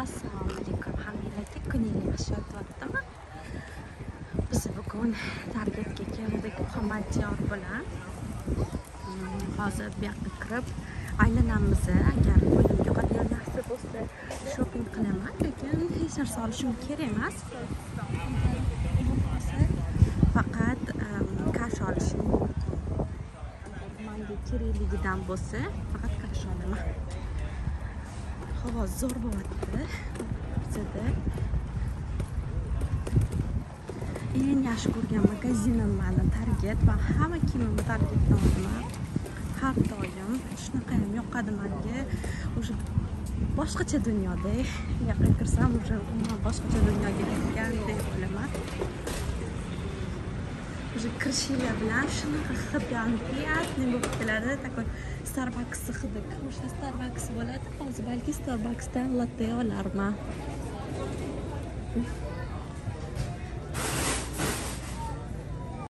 assalomu alaykum hammanglarga kuningiz yaxshi o'tyaptimi biz bugun targetga keldik xomadiyor bilan hozir bu yoqqa kirib aylanamiz agar qo'limga qolgan narsa bo'lsa shopping qilaman lekin hech narsa olishim kerak emas faqat kash olishim manga kerakligidan bo'lsa faqat kash olaman havo zo'r bo'lyapti bizada eng yaxshi ko'rgan magazinim mani target va hamma kiyimimni targetdan olaman har doim shunaqa ham yoqadi manga. Уже boshqacha dunyoda bu yoqqa kirsam уже umuman boshqacha dunyoga kirgandek bo'laman. ذكرشيلا بالعشرة خذت عن بيعة اثنين بوكتلة تاكل ستاربكس خذك مش ستاربكس ولا تقوز بالكي ستاربكس تاع لاتيه ولا رماه